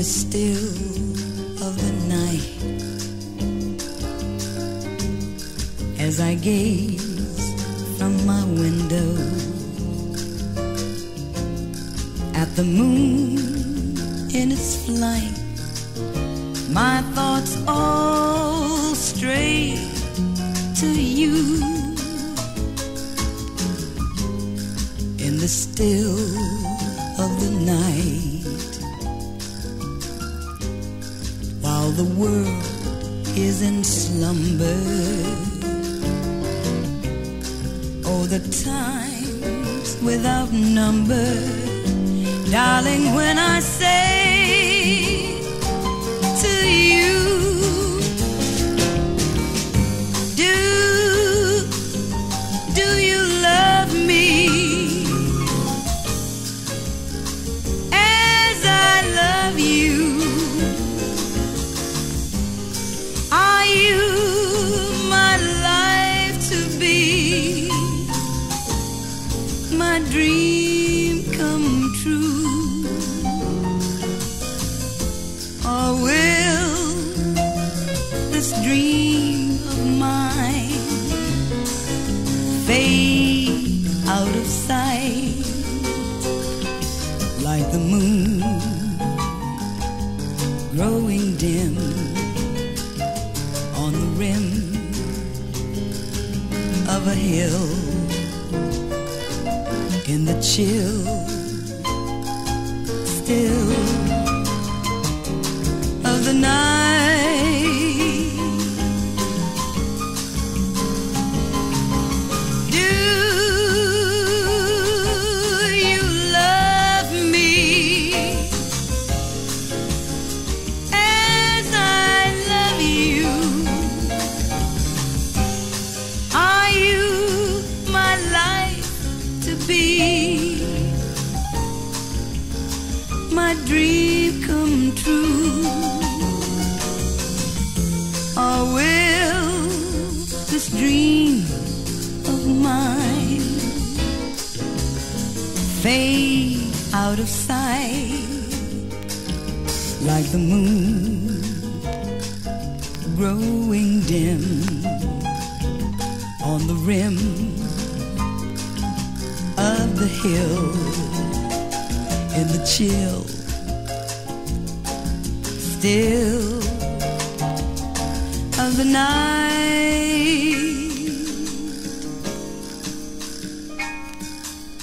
the still of the night. As I gaze from my window at the moon in its flight my thoughts all stray to you. In the still of the night while the world is in slumber oh the times without number darling when I say dream come true? Or will this dream of mine fade out of sight like the moon growing dim on the rim of a hill? In the chill still of the night my dream come true? Or will this dream of mine. Fade out of sight. Like the moon growing dim on the rim the hill in the chill. Still of the night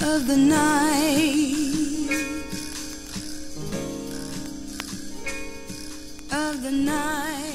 of the night of the night